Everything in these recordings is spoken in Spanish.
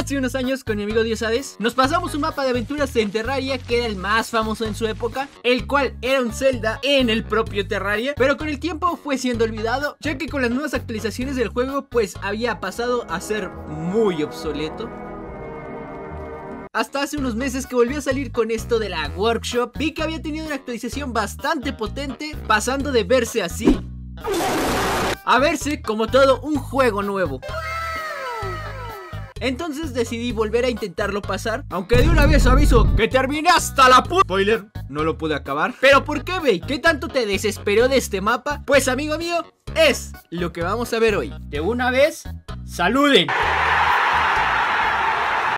Hace unos años con mi amigo Diosades nos pasamos un mapa de aventuras en Terraria que era el más famoso en su época, el cual era un Zelda en el propio Terraria, pero con el tiempo fue siendo olvidado, ya que con las nuevas actualizaciones del juego pues había pasado a ser muy obsoleto. Hasta hace unos meses que volvió a salir con esto de la workshop, vi que había tenido una actualización bastante potente, pasando de verse así a verse como todo un juego nuevo. Entonces decidí volver a intentarlo pasar. Aunque de una vez aviso que terminé hasta la puta Spoiler, no lo pude acabar. ¿Pero por qué, Bey? ¿Qué tanto te desesperó de este mapa? Pues amigo mío, es lo que vamos a ver hoy. De una vez, saluden.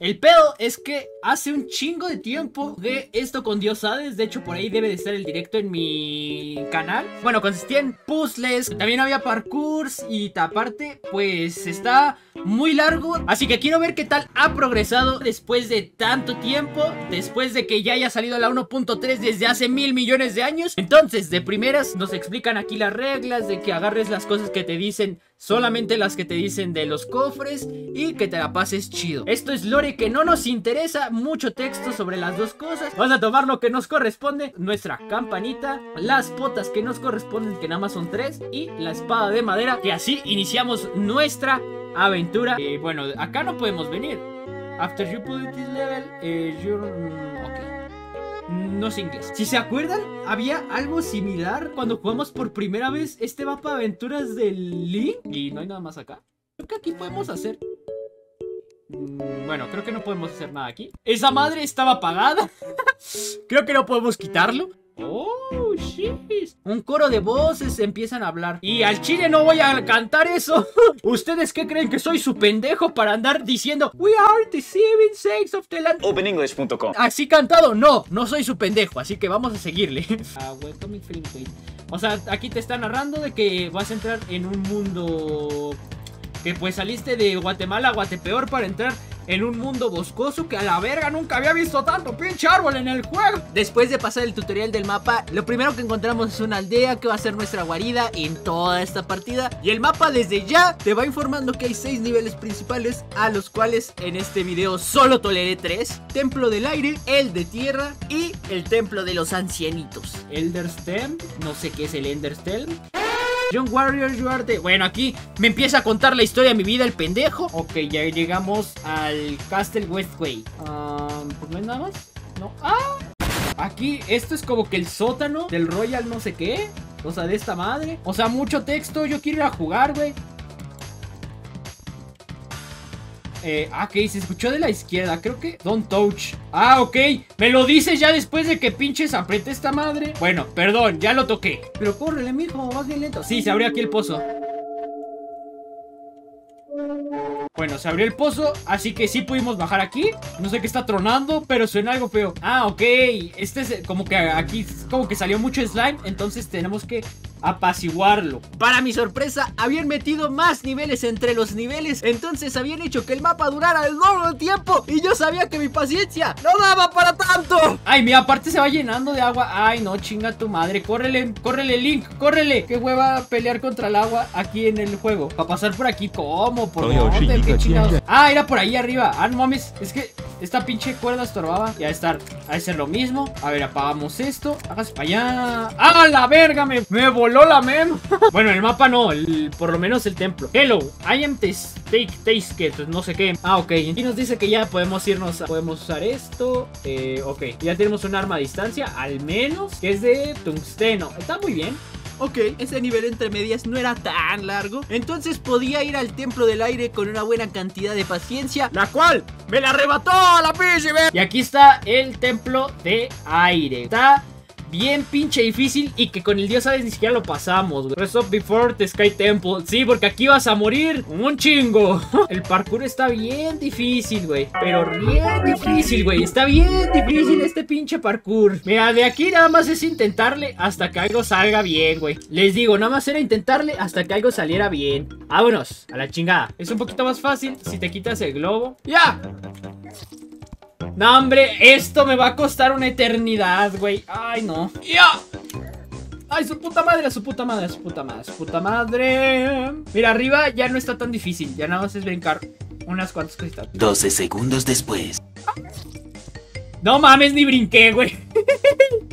El pedo es que hace un chingo de tiempo de esto con Diosades. De hecho, por ahí debe de estar el directo en mi canal. Bueno, consistía en puzzles. También había parkours. Y aparte, pues está muy largo. Así que quiero ver qué tal ha progresado después de tanto tiempo. Después de que ya haya salido la 1.3 desde hace mil millones de años. Entonces, de primeras, nos explican aquí las reglas de que agarres las cosas que te dicen solamente las que te dicen de los cofres y que te la pases chido. Esto es lore que no nos interesa, mucho texto sobre las dos cosas. Vamos a tomar lo que nos corresponde, nuestra campanita, las potas que nos corresponden, que nada más son tres, y la espada de madera, que así iniciamos nuestra aventura. Y bueno, acá no podemos venir. After you put this level, eh, mm, Ok no sé inglés. Si se acuerdan, había algo similar cuando jugamos por primera vez este mapa de aventuras del Link. Y no hay nada más acá. Creo que aquí podemos hacer... Mm, bueno, creo que no podemos hacer nada aquí. Esa madre estaba apagada. creo que no podemos quitarlo. Oh, shit. Un coro de voces empiezan a hablar. Y al chile no voy a cantar eso. ¿Ustedes qué creen que soy su pendejo para andar diciendo We are the seven saints of the land? OpenEnglish.com. Así cantado, no, no soy su pendejo, así que vamos a seguirle. Ah, o sea, aquí te está narrando de que vas a entrar en un mundo que pues saliste de Guatemala a Guatepeor para entrar en un mundo boscoso que a la verga nunca había visto tanto pinche árbol en el juego. Después de pasar el tutorial del mapa, lo primero que encontramos es una aldea que va a ser nuestra guarida en toda esta partida. Y el mapa desde ya te va informando que hay 6 niveles principales, a los cuales en este video solo toleré 3. Templo del aire, el de tierra y el templo de los ancianitos. Elderstem, no sé qué es el Enderstem. John Warrior, you are the... Bueno, aquí me empieza a contar la historia de mi vida el pendejo. Ok, ya llegamos al Castle Westway. Um, pues no hay nada más. No. ¡Ah! Aquí, esto es como que el sótano del Royal no sé qué. O sea, de esta madre. O sea, mucho texto. Yo quiero ir a jugar, güey. Eh, ah, ok, se escuchó de la izquierda. Creo que Don't Touch. Ah, ok. Me lo dices ya después de que pinches apreté esta madre. Bueno, perdón, ya lo toqué. Pero córrele, mijo, vas bien lento. Sí, se abrió aquí el pozo. Bueno, se abrió el pozo, así que sí pudimos bajar aquí. No sé qué está tronando, pero suena algo feo. Ah, ok. Este es como que aquí como que salió mucho slime, entonces tenemos que apaciguarlo. Para mi sorpresa, habían metido más niveles entre los niveles, entonces habían hecho que el mapa durara el doble de tiempo y yo sabía que mi paciencia no daba para tanto. Ay, mira, aparte se va llenando de agua. Ay, no, chinga tu madre. Córrele, córrele, Link, córrele. Qué hueva pelear contra el agua aquí en el juego. Para pasar por aquí, ¿cómo? ¿Por dónde? ¿Qué chingados? Ah, era por ahí arriba. Ah, no mames, es que esta pinche cuerda estorbaba. Ya estar, a ser lo mismo. A ver, apagamos esto. Hágase para allá. ¡Ah, la verga! Me, me voló Lola, mem. bueno, el mapa no, por lo menos el templo. Hello, I am take, take, no sé qué. Ah, ok. Y nos dice que ya podemos irnos, podemos usar esto. Eh, ok, ya tenemos un arma a distancia, al menos, que es de tungsteno. Está muy bien. Ok, ese nivel entre medias no era tan largo. Entonces podía ir al templo del aire con una buena cantidad de paciencia La cual me la arrebató la pinche Y aquí está el templo de aire. Está bien pinche difícil y que con el dios sabes ni siquiera lo pasamos, güey. Rest before the Sky Temple. Sí, porque aquí vas a morir un chingo. El parkour está bien difícil, güey. Pero bien difícil, güey. Está bien difícil este pinche parkour. Mira, de aquí nada más es intentarle hasta que algo salga bien, güey. Les digo, nada más era intentarle hasta que algo saliera bien. Vámonos, a la chingada. Es un poquito más fácil si te quitas el globo. ¡Ya! No, hombre, esto me va a costar una eternidad, güey. Ay, no. ¡Ya! ¡Ay, su puta madre, su puta madre, su puta madre, su puta madre! Mira, arriba ya no está tan difícil. Ya nada más es brincar. unas cuantas cositas. 12 segundos después. No mames, ni brinqué, güey.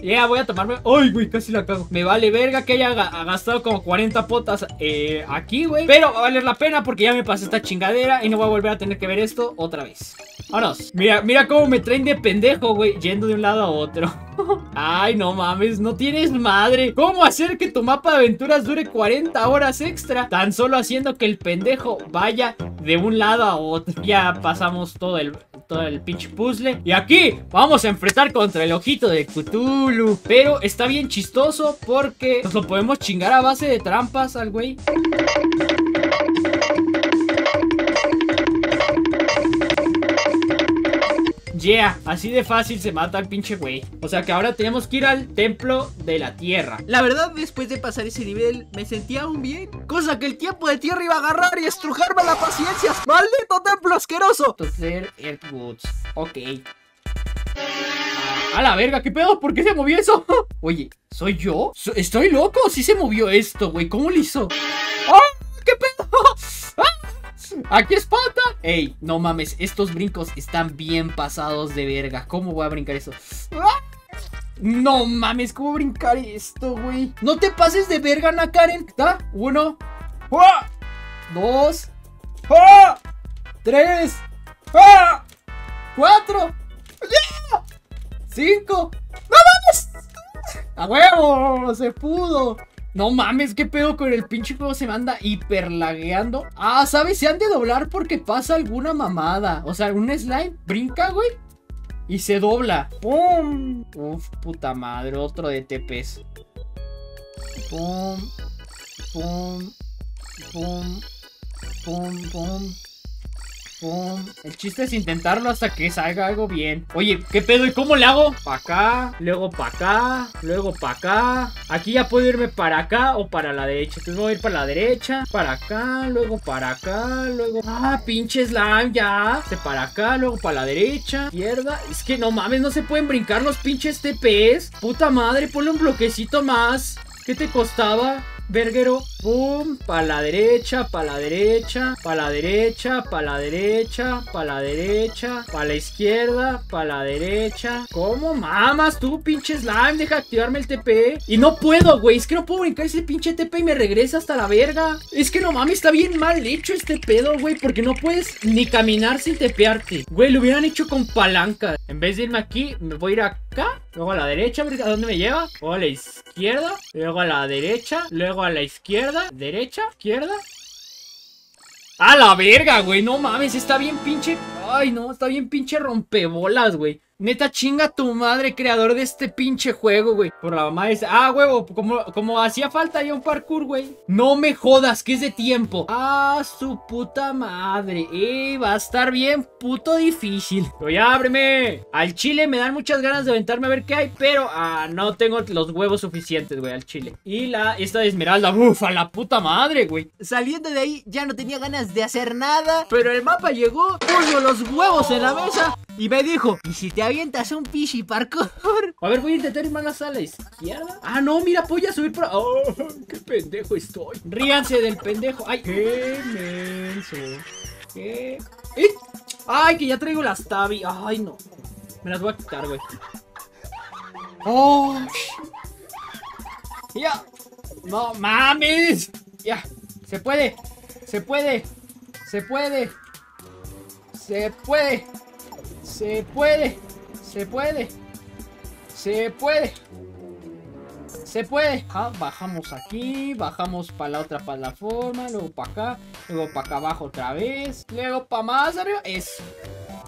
Ya, voy a tomarme. ¡Ay, güey! Casi la cago. Me vale verga que haya gastado como 40 potas eh, aquí, güey. Pero va a valer la pena porque ya me pasé esta chingadera y no voy a volver a tener que ver esto otra vez. Vámonos. Mira, mira cómo me traen de pendejo, güey. Yendo de un lado a otro. Ay, no mames, no tienes madre. ¿Cómo hacer que tu mapa de aventuras dure 40 horas extra? Tan solo haciendo que el pendejo vaya de un lado a otro. Ya pasamos todo el, todo el pinche puzzle. Y aquí vamos a enfrentar contra el ojito de Cthulhu. Pero está bien chistoso porque nos lo podemos chingar a base de trampas al güey. Yeah, así de fácil se mata al pinche güey. O sea que ahora tenemos que ir al templo de la tierra. La verdad, después de pasar ese nivel, me sentía aún bien. Cosa que el tiempo de tierra iba a agarrar y estrujarme la paciencia. ¡Maldito templo asqueroso! Tercer Earthwoods. Ok. A la verga, ¿qué pedo? ¿Por qué se movió eso? Oye, ¿soy yo? ¿Estoy loco? Sí se movió esto, güey. ¿Cómo lo hizo? ¡Oh! ¡Aquí espanta! Ey, no mames, estos brincos están bien pasados de verga. ¿Cómo voy a brincar eso? ¡Ah! No mames, ¿cómo brincar esto, güey? No te pases de verga, Ana Karen. ¿Está? Uno. ¡Ah! Dos. ¡Ah! Tres. ¡Ah! Cuatro. Cinco. ¡No mames! ¡A huevo! ¡Se pudo! No mames, qué pedo con el pinche juego se me anda hiperlagueando. Ah, ¿sabes? Se han de doblar porque pasa alguna mamada. O sea, un slime brinca, güey. Y se dobla. ¡Pum! Uf, puta madre, otro de TPs. Pum. Pum. Pum. Pum, pum. El chiste es intentarlo hasta que salga algo bien. Oye, ¿qué pedo? ¿Y cómo le hago? Para acá, luego para acá, luego para acá. Aquí ya puedo irme para acá o para la derecha. Entonces voy a ir para la derecha, para acá, luego para acá, luego... Ah, pinche slime, ya. De para acá, luego para la derecha, izquierda. Es que no mames, no se pueden brincar los pinches TPs. Puta madre, ponle un bloquecito más. ¿Qué te costaba? Verguero, pum, para la derecha, para la derecha, para la derecha, para la derecha, para la derecha, para la izquierda, para la derecha. ¿Cómo mamas tú, pinche slime? Deja activarme el TP. Y no puedo, güey. Es que no puedo brincar ese pinche TP y me regresa hasta la verga. Es que no mames, está bien mal hecho este pedo, güey. Porque no puedes ni caminar sin tepearte. Güey, lo hubieran hecho con palanca. En vez de irme aquí, me voy a ir acá. Luego a la derecha, ¿a dónde me lleva? Luego a la izquierda. Luego a la derecha. Luego a la izquierda, derecha, izquierda. ¡A la verga, güey! No mames, está bien pinche... Ay, no, está bien pinche rompebolas, güey. Neta, chinga tu madre, creador de este pinche juego, güey. Por la mamá. Ah, huevo, como, como hacía falta ya un parkour, güey. No me jodas, que es de tiempo. Ah, su puta madre. Eh, va a estar bien puto difícil. Pero ya, ábreme. Al chile me dan muchas ganas de aventarme a ver qué hay, pero ah, no tengo los huevos suficientes, güey, al chile. Y la, esta de esmeralda, uf, a la puta madre, güey. Saliendo de ahí, ya no tenía ganas de hacer nada, pero el mapa llegó, puso los huevos en la mesa y me dijo, ¿y si te avientas un pichi parkour? A ver, voy a intentar ir más a la izquierda. Ah, no, mira, voy a subir por... ¡Oh, qué pendejo estoy! Ríanse del pendejo. ¡Ay, qué menso! ¿Qué? ¿Eh? ¡Ay, que ya traigo las tabi! ¡Ay, no! Me las voy a quitar, güey. ¡Oh! ¡Ya! ¡No mames! ¡Ya! ¡Se puede! ¡Se puede! ¡Se puede! ¡Se puede! Se puede. Se puede. Se puede. Se puede. bajamos aquí. Bajamos para la otra plataforma. Luego para acá. Luego para acá abajo otra vez. Luego para más arriba. Eso.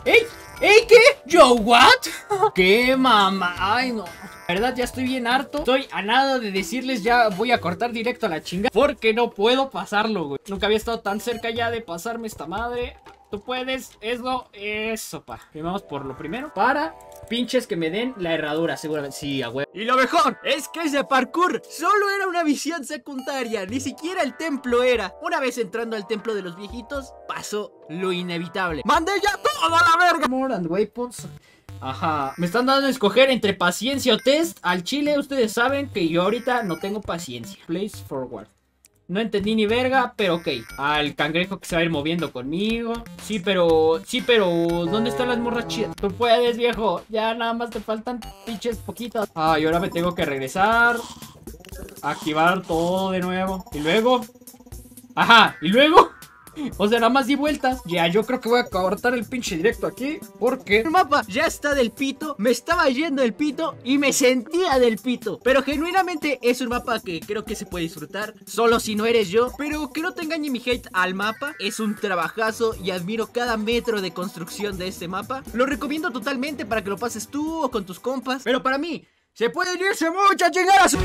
¡Ey! ¡Ey! ¿Qué? ¿Yo what? ¡Qué mamá! ¡Ay, no! La verdad, ya estoy bien harto. Estoy a nada de decirles ya voy a cortar directo a la chinga. Porque no puedo pasarlo, güey. Nunca había estado tan cerca ya de pasarme esta madre. Tú puedes, eso, eso, pa. vamos por lo primero. Para pinches que me den la herradura, seguramente. Sí, a huevo. Y lo mejor es que ese parkour solo era una visión secundaria. Ni siquiera el templo era. Una vez entrando al templo de los viejitos, pasó lo inevitable. ¡Mandé ya toda la verga! More and weapons. Ajá, me están dando a escoger entre paciencia o test. Al chile, ustedes saben que yo ahorita no tengo paciencia. Place forward. No entendí ni verga, pero ok. Al cangrejo que se va a ir moviendo conmigo. Sí, pero. Sí, pero. ¿Dónde están las morras chidas? Tú puedes, viejo. Ya nada más te faltan pinches poquitas. Ah, y ahora me tengo que regresar. Activar todo de nuevo. Y luego. Ajá, y luego. O sea, nada más di vueltas. Ya, yo creo que voy a cortar el pinche directo aquí. Porque. El mapa ya está del pito, me estaba yendo el pito y me sentía del pito. Pero genuinamente es un mapa que creo que se puede disfrutar, solo si no eres yo. Pero que no te engañe mi hate al mapa, es un trabajazo y admiro cada metro de construcción de este mapa. Lo recomiendo totalmente para que lo pases tú o con tus compas. Pero para mí, se puede irse a su...